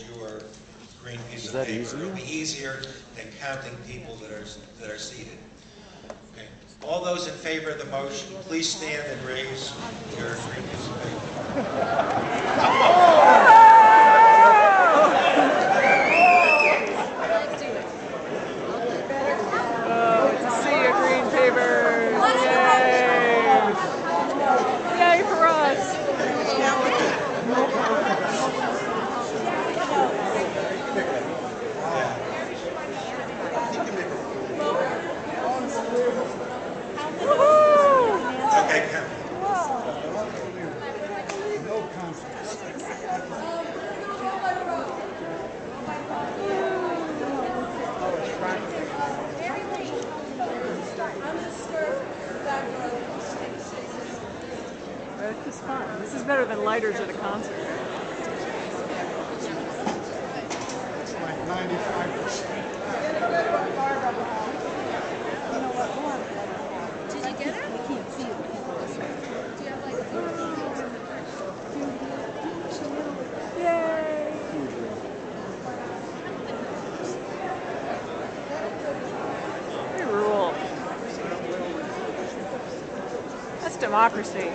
your green piece Is of that paper. easier? It'll be easier than counting people that are, that are seated. Okay. All those in favor of the motion, please stand and raise your green piece of paper. This is fun. This is better than lighters at a concert. It's like ninety-five percent. Did you get it? We can't see it. Democracy.